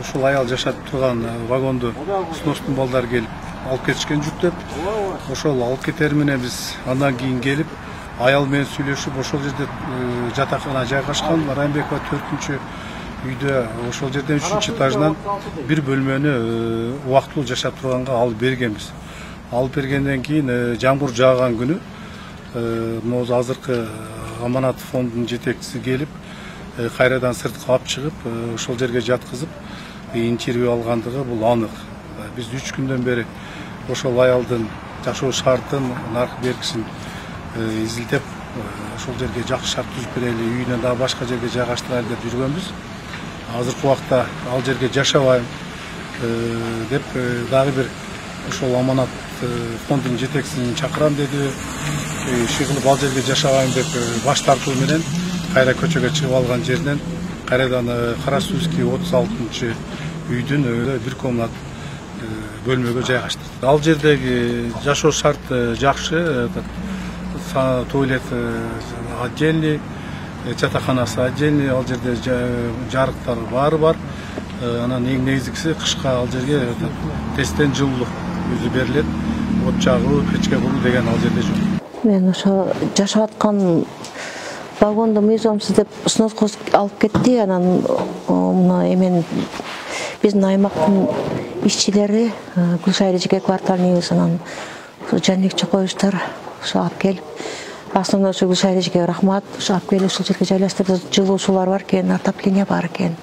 ушул аял жашап турган вагонду сностун балдары келип алып кетишкен жүктөп ошол алып кетери менен биз андан кийин келип аял менен сүйлөшүп ошол жерде жатакана жайгашкан райымбекова төртүнчү үйдө ошол жерден үчүнчү этажынан бир бөлмөнү убактылуу жашап турганга алып бергенбиз. Алып бергенден кийин жамгыр жааган күнү могу азыркы аманат фондунун жетекчиси келип кайрадан сыртка алып чыгып ошол жерге жаткызып интервью алгандыгы бул анык. Биз үч күндөн бери ошол аялдын жашоо шартын наркы беркисин изилдеп ошол жерге жакшы шарт түзүп берели үйүнөн дагы башка жерге жайгаштырайлы деп жүргөнбүз. Азыркы убакта ал жерге жашабайм деп дагы бир ошол аманат фондунун жетекчисин чакырам деди. Иши кылып ал жерге жашабайм деп баш тартуу менен кайра көчөгө чыгып алган жеринен кайрадан карасуский отуз алтынчы үйдүн бир комнат бөлмөгө жайгаштырды ал жердеги жашоо шарты жакшы туалет отдельный жатаканасы отдельный ал жерде жарыктар баары бар. Анан эң негизгиси кышка ал жерге тесттен жылуулук өзү берилет от жагуу печке куруу деген ал жерде жок мен ошо жашап аткан вагонду мыйзамсыз деп сноско алып кетти анан мына эмен биздин аймактын ишчилери гүлшайыр эжеке квартальныйыбыз анан жанбек чокоевичтер ошо алып келип основной ушу гүлшайыр эжекеге рахмат ошо алып келип ушул жерге жайлаштырды жылуу суулар бар экен отопление бар экен